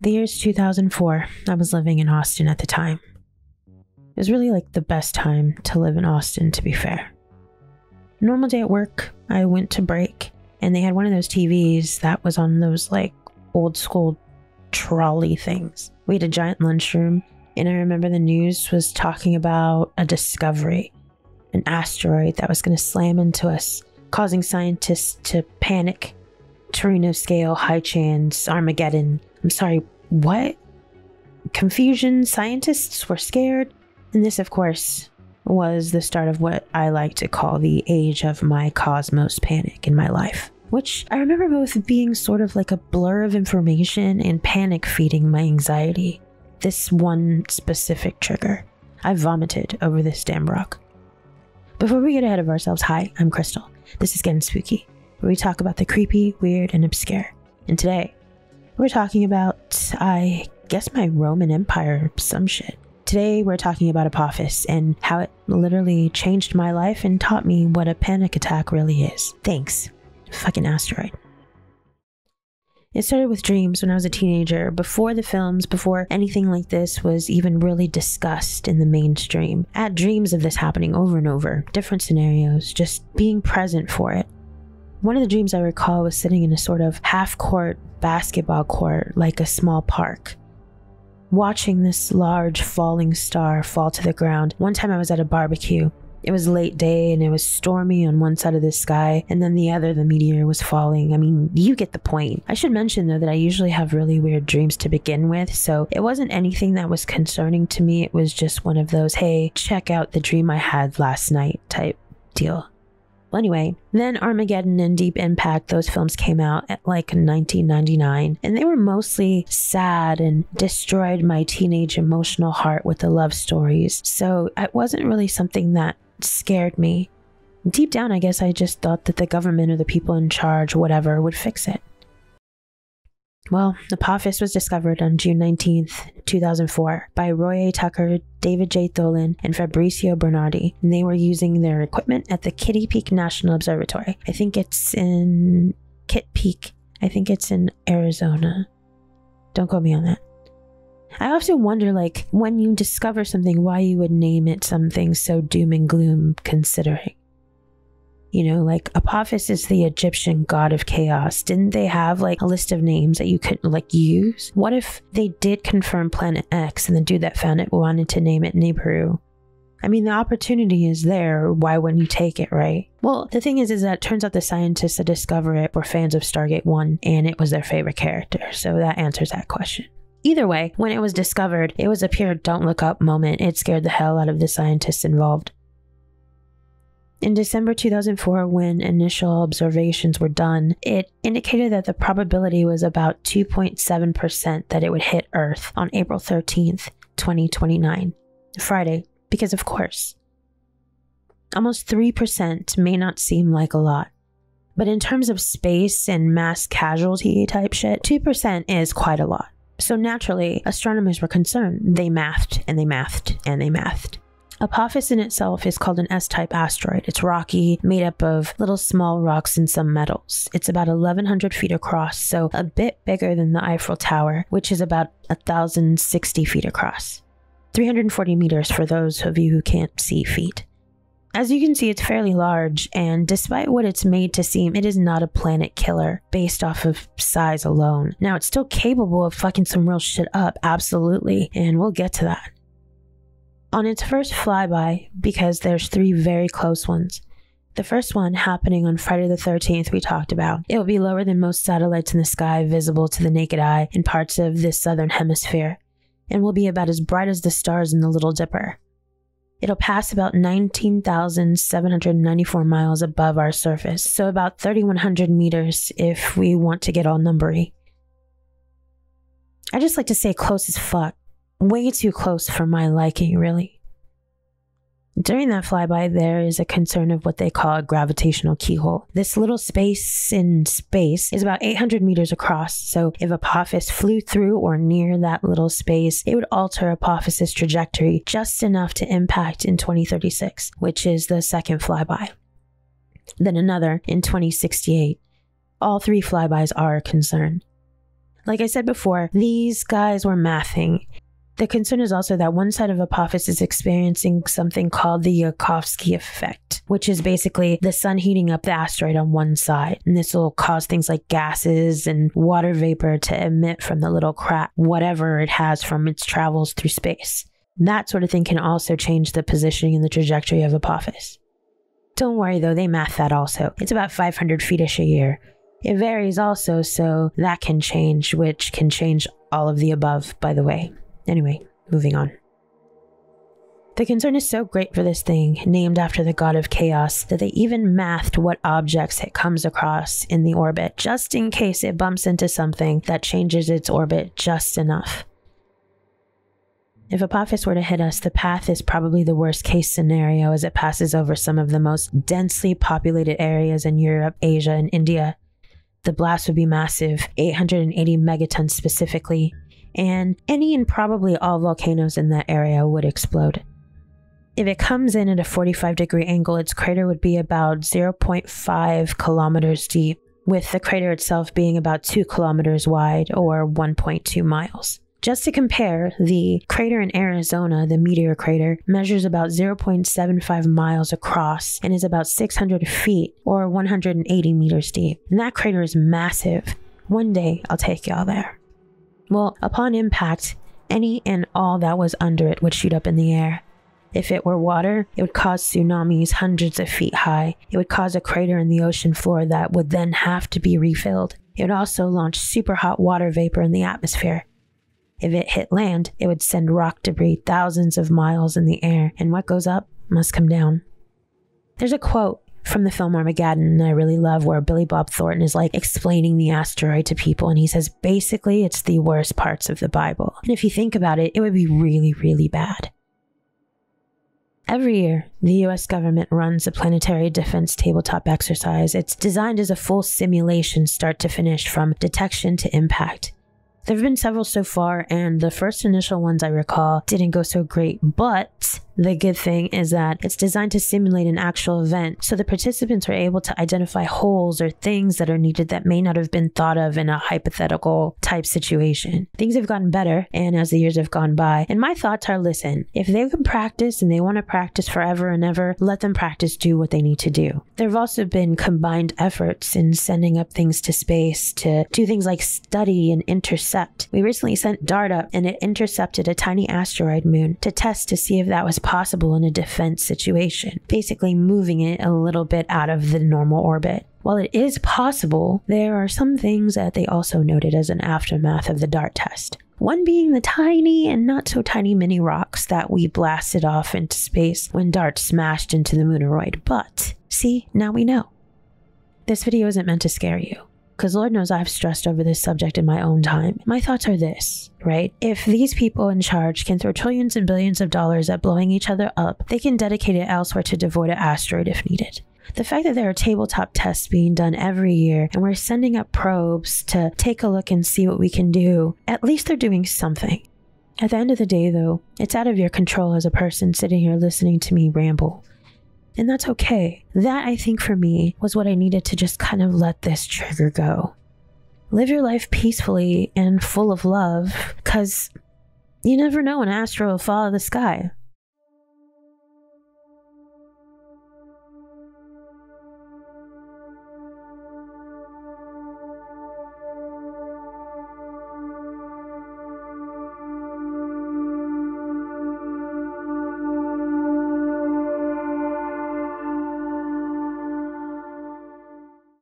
The year's 2004. I was living in Austin at the time. It was really like the best time to live in Austin, to be fair. Normal day at work, I went to break, and they had one of those TVs that was on those like old school trolley things. We had a giant lunchroom, and I remember the news was talking about a discovery, an asteroid that was going to slam into us, causing scientists to panic. Torino scale, high chance, Armageddon. I'm sorry, what? Confusion, scientists were scared. And this, of course, was the start of what I like to call the age of my cosmos panic in my life, which I remember both being sort of like a blur of information and panic feeding my anxiety. This one specific trigger. I vomited over this damn rock. Before we get ahead of ourselves, hi, I'm Crystal. This is GettinSpooky, where we talk about the creepy, weird, and obscure. And today, we're talking about, I guess, my Roman Empire, some shit. Today, we're talking about Apophis and how it literally changed my life and taught me what a panic attack really is. Thanks, fucking asteroid. It started with dreams when I was a teenager, before the films, before anything like this was even really discussed in the mainstream. I had dreams of this happening over and over, different scenarios, just being present for it. One of the dreams I recall was sitting in a sort of half court basketball court, like a small park watching this large falling star fall to the ground. One time I was at a barbecue. It was late day and it was stormy on one side of the sky, and then the other, the meteor was falling. I mean, you get the point. I should mention though that I usually have really weird dreams to begin with, so it wasn't anything that was concerning to me. It was just one of those, hey, check out the dream I had last night type deal. Well, anyway, then Armageddon and Deep Impact, those films came out at like 1999, and they were mostly sad and destroyed my teenage emotional heart with the love stories. So it wasn't really something that scared me. Deep down, I guess I just thought that the government or the people in charge, whatever, would fix it. Well, Apophis was discovered on June 19th, 2004, by Roy A. Tucker, David J. Tholen, and Fabrizio Bernardi. And they were using their equipment at the Kitty Peak National Observatory. I think it's in Kitt Peak. I think it's in Arizona. Don't quote me on that. I often wonder, like, when you discover something, why you would name it something so doom and gloom considering. You know, like Apophis is the Egyptian god of chaos. Didn't they have like a list of names that you could like use? What if they did confirm Planet X and the dude that found it wanted to name it Nibiru? I mean, the opportunity is there. Why wouldn't you take it, right? Well, the thing is, is that it turns out the scientists that discover it were fans of Stargate 1 and it was their favorite character. So that answers that question. Either way, when it was discovered, it was a pure don't look up moment. It scared the hell out of the scientists involved. In December 2004, when initial observations were done, it indicated that the probability was about 2.7% that it would hit Earth on April 13th, 2029, Friday, because of course. Almost 3% may not seem like a lot, but in terms of space and mass casualty type shit, 2% is quite a lot. So naturally, astronomers were concerned. They mathed and they mathed and they mathed. Apophis in itself is called an S-type asteroid. It's rocky, made up of little small rocks and some metals. It's about 1,100 feet across, so a bit bigger than the Eiffel Tower, which is about 1,060 feet across. 340 meters for those of you who can't see feet. As you can see, it's fairly large, and despite what it's made to seem, it is not a planet killer based off of size alone. Now, it's still capable of fucking some real shit up, absolutely, and we'll get to that. On its first flyby, because there's three very close ones, the first one happening on Friday the 13th, we talked about. It will be lower than most satellites in the sky visible to the naked eye in parts of this southern hemisphere, and will be about as bright as the stars in the Little Dipper. It'll pass about 19,794 miles above our surface, so about 3,100 meters if we want to get all numbery. I just like to say close as fuck way too close for my liking, really. During that flyby, there is a concern of what they call a gravitational keyhole. This little space in space is about 800 meters across, so if Apophis flew through or near that little space, it would alter Apophis's trajectory just enough to impact in 2036, which is the second flyby. Then another in 2068. All three flybys are a concern. Like I said before, these guys were mathing. The concern is also that one side of Apophis is experiencing something called the Yarkovsky effect, which is basically the sun heating up the asteroid on one side. And this will cause things like gases and water vapor to emit from the little crack, whatever it has from its travels through space. That sort of thing can also change the positioning and the trajectory of Apophis. Don't worry though, they math that also. It's about 500 feet ish a year. It varies also, so that can change, which can change all of the above, by the way. Anyway, moving on. The concern is so great for this thing, named after the god of chaos, that they even mathed what objects it comes across in the orbit, just in case it bumps into something that changes its orbit just enough. If Apophis were to hit us, the path is probably the worst case scenario as it passes over some of the most densely populated areas in Europe, Asia, and India. The blast would be massive, 880 megatons specifically, and any and probably all volcanoes in that area would explode. If it comes in at a 45 degree angle, its crater would be about 0.5 kilometers deep, with the crater itself being about 2 kilometers wide or 1.2 miles. Just to compare, the crater in Arizona, the meteor crater, measures about 0.75 miles across and is about 600 feet or 180 meters deep. And that crater is massive. One day I'll take y'all there. Well, upon impact, any and all that was under it would shoot up in the air. If it were water, it would cause tsunamis hundreds of feet high. It would cause a crater in the ocean floor that would then have to be refilled. It would also launch super hot water vapor in the atmosphere. If it hit land, it would send rock debris thousands of miles in the air, and what goes up must come down. There's a quote from the film Armageddon I really love where Billy Bob Thornton is like explaining the asteroid to people and he says basically it's the worst parts of the Bible. And if you think about it, it would be really, really bad. Every year, the US government runs a planetary defense tabletop exercise. It's designed as a full simulation start to finish from detection to impact. There have been several so far, and the first initial ones I recall didn't go so great, but the good thing is that it's designed to simulate an actual event, so the participants are able to identify holes or things that are needed that may not have been thought of in a hypothetical type situation. Things have gotten better, and as the years have gone by, and my thoughts are listen, if they can practice and they want to practice forever and ever, let them practice do what they need to do. There have also been combined efforts in sending up things to space to do things like study and intercept. We recently sent DART up and it intercepted a tiny asteroid moon to test to see if that was possible in a defense situation, basically moving it a little bit out of the normal orbit. While it is possible, there are some things that they also noted as an aftermath of the DART test. One being the tiny and not so tiny mini rocks that we blasted off into space when DART smashed into the mooneroid. But, see, now we know. This video isn't meant to scare you because Lord knows I've stressed over this subject in my own time. My thoughts are this, right? If these people in charge can throw trillions and billions of dollars at blowing each other up, they can dedicate it elsewhere to devoid an asteroid if needed. The fact that there are tabletop tests being done every year and we're sending up probes to take a look and see what we can do, at least they're doing something. At the end of the day, though, it's out of your control as a person sitting here listening to me ramble. And that's okay. That, I think, for me, was what I needed to just kind of let this trigger go. Live your life peacefully and full of love, because you never know when Astro will fall out of the sky.